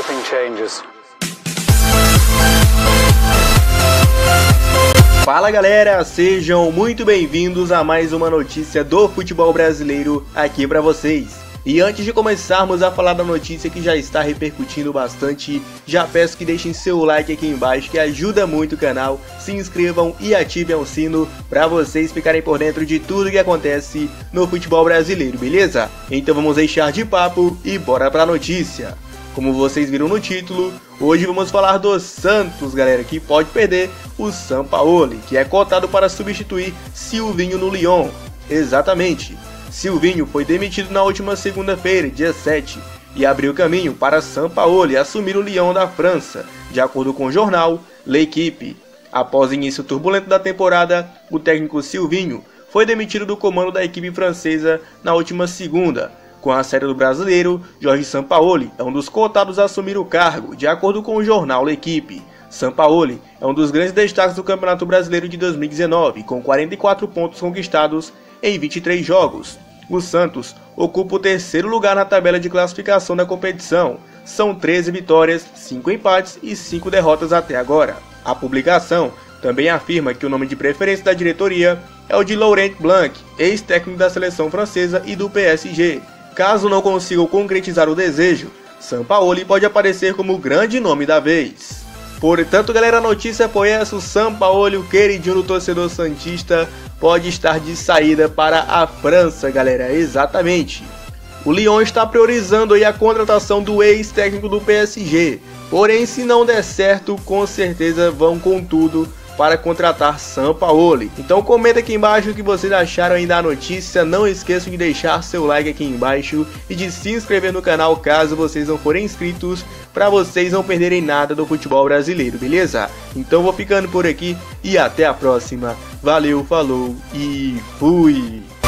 everything changes. Fala galera, sejam muito bem-vindos a mais uma notícia do futebol brasileiro aqui para vocês. E antes de começarmos a falar da notícia que já está repercutindo bastante, já peço que deixem seu like aqui embaixo que ajuda muito o canal, se inscrevam e ativem o sino para vocês ficarem por dentro de tudo que acontece no futebol brasileiro, beleza? Então vamos deixar de papo e bora pra notícia. Como vocês viram no título, hoje vamos falar do Santos, galera, que pode perder o Sampaoli, que é cotado para substituir Silvinho no Lyon. Exatamente. Silvinho foi demitido na última segunda-feira, dia 7, e abriu caminho para Sampaoli assumir o Lyon da França, de acordo com o jornal L'Equipe. Após início turbulento da temporada, o técnico Silvinho foi demitido do comando da equipe francesa na última segunda. Com a série do brasileiro, Jorge Sampaoli é um dos cotados a assumir o cargo, de acordo com o jornal L'Equipe. Sampaoli é um dos grandes destaques do Campeonato Brasileiro de 2019, com 44 pontos conquistados em 23 jogos. O Santos ocupa o terceiro lugar na tabela de classificação da competição. São 13 vitórias, 5 empates e 5 derrotas até agora. A publicação também afirma que o nome de preferência da diretoria é o de Laurent Blanc, ex-técnico da seleção francesa e do PSG. Caso não consigam concretizar o desejo, Sampaoli pode aparecer como o grande nome da vez. Portanto, galera, a notícia foi essa: o Sampaoli, o queridinho do torcedor santista, pode estar de saída para a França, galera. Exatamente. O Lyon está priorizando aí a contratação do ex-técnico do PSG. Porém, se não der certo, com certeza vão com tudo para contratar Sampaoli. Então comenta aqui embaixo o que vocês acharam aí da notícia. Não esqueçam de deixar seu like aqui embaixo e de se inscrever no canal caso vocês não forem inscritos para vocês não perderem nada do futebol brasileiro, beleza? Então vou ficando por aqui e até a próxima. Valeu, falou e fui!